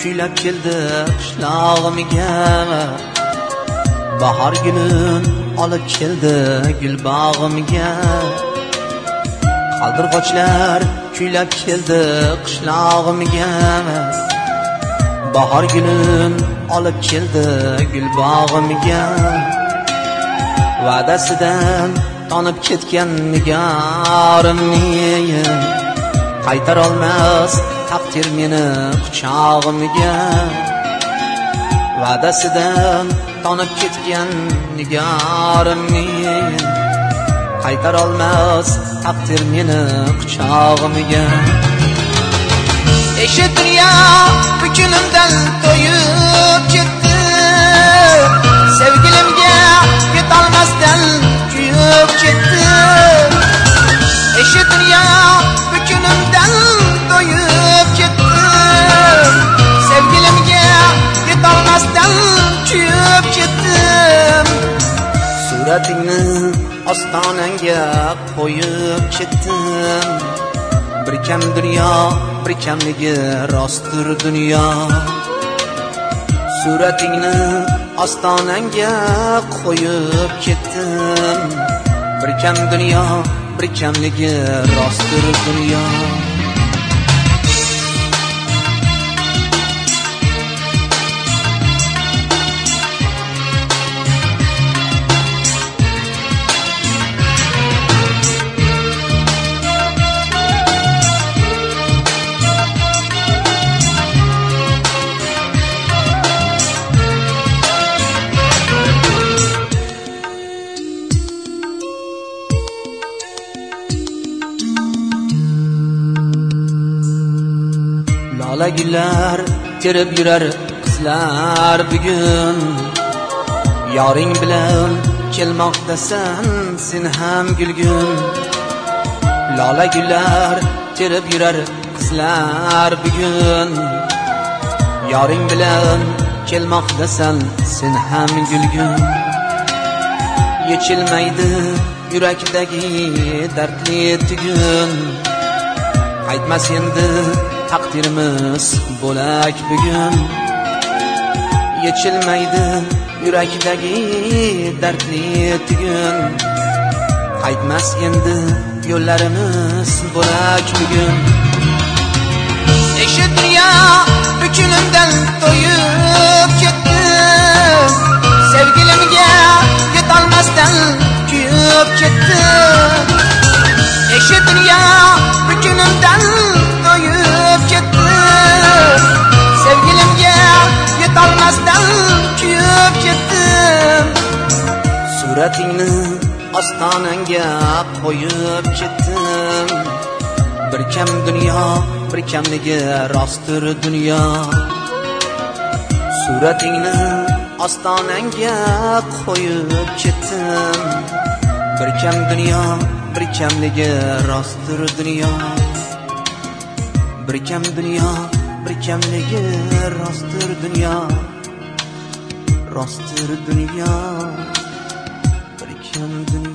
kuylab keldi qishlog'imga bahor gulin olib keldi gul bog'imga qaldirg'ochlar kuylab keldi qishlog'imga bahor gulin olib keldi gul bog'imga va'dasidan tonib ketgan nigorimni qaytarolmas taqdir meni quchog'imga. Va'dasidan tonib ketgan nigorimni qaytarolmas taqdir meni quchog'imga. Eshit dunyo bukunimdan to'yib suratingni ostonangga qo'yib ketdim. Bir kam dunyo bir kamligi rostdir dunyo. Suratingni ostonangga qo'yib ketdim. Bir kam dunyo bir kamligi rostdir dunyo. Lola gullar terib yurar qizlar bugun. Yoring bilan kelmoqdasan sen ham gulgun. Lola gullar terib yurar qizlar bugun. Yoring bilan kelmoqdasan sen ham gulgun. Yechilmaydi yurakdagi dardli tugun. Qaytmas endi taqdirimiz bo'lak bugun. Yechilmaydi yurakdagi dardli tugun. Qaytmas endi yo'llarimiz bo'lak bugun. Eshit dunyo bukunimdan to'yib suratingni ostonangga qo'yib ketdim bir kam dunyo bir kamligi rostdir dunyo. Suratingni ostonangga qo'yib ketdim bir kam dunyo bir kamligi rostdir dunyo. Bir kam dunyo bir kamligi rostdir dunyo. Rostdir dunyo. Bir kam dunyo